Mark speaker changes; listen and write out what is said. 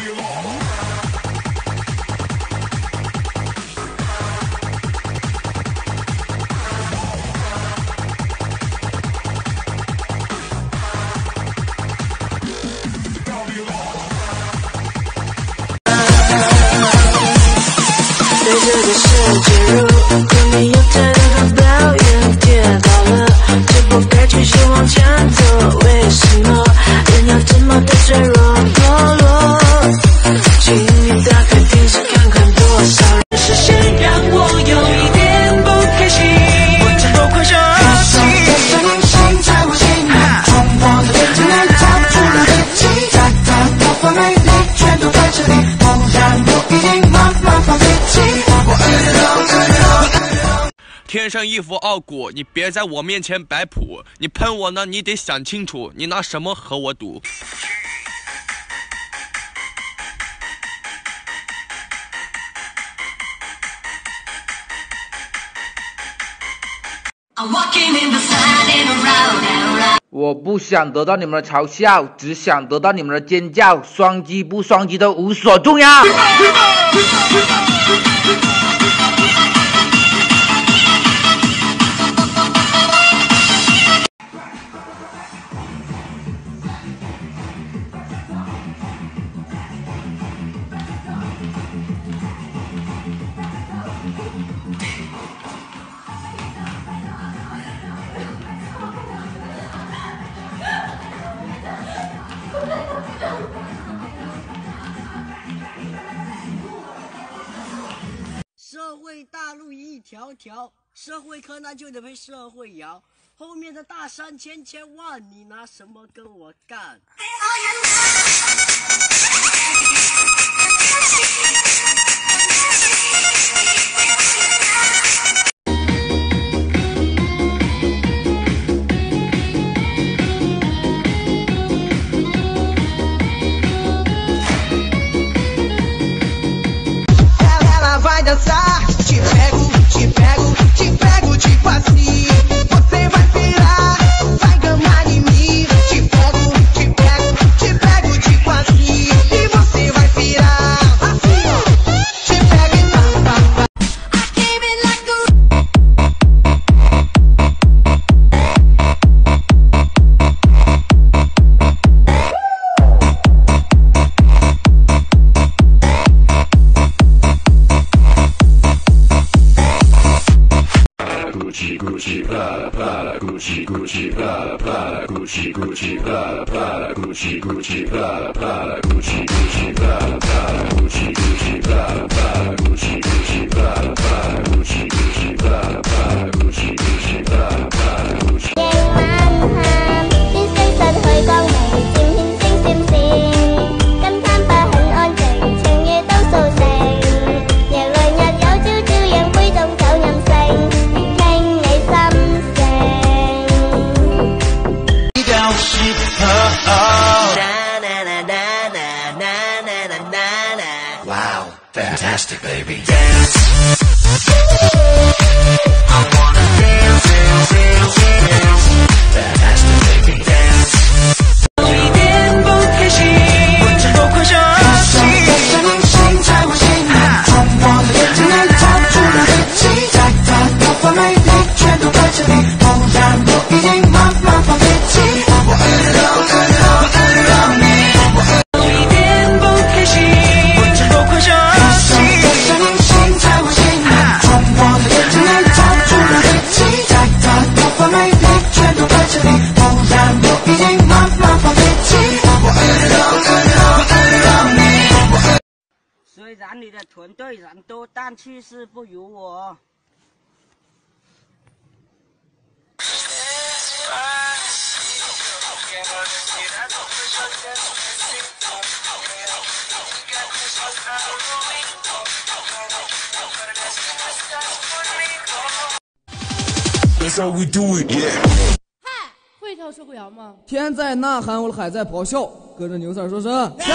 Speaker 1: This you Give me your time. 生一副傲骨，你别在我面前摆谱。你喷我呢，你得想清楚，你拿什么和我赌？
Speaker 2: 我不想得到你们的嘲笑，只想得到你们的尖叫。双击不双击都无所重要。
Speaker 3: 条条，社会柯南就得被社会摇。后面的大山千千万，你拿什么跟我干
Speaker 4: Gucci, Gucci, Prada, Prada, Gucci, Gucci, Prada, Prada, Gucci, Gucci, Prada, Prada, Gucci, Gucci, Prada, Prada, Gucci, Gucci, Prada, Prada, Wow, fantastic, baby.
Speaker 5: Dance. I wanna dance, dance, dance.
Speaker 3: 虽然你的团队人多，但气势不如我。
Speaker 6: 会跳社会摇吗？
Speaker 7: 天在呐喊，我的海在咆哮，跟着牛三儿说声跳。